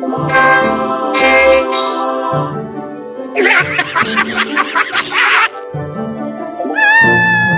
Ha ha ha ha!